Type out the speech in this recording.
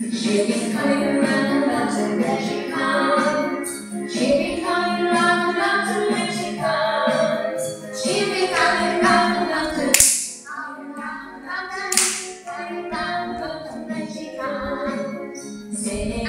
She'll be coming around the mountain when she comes. She'll be coming around the mountain when she comes. She'll be coming around the mountain. Coming around the mountain, coming around the mountain when she comes. Singing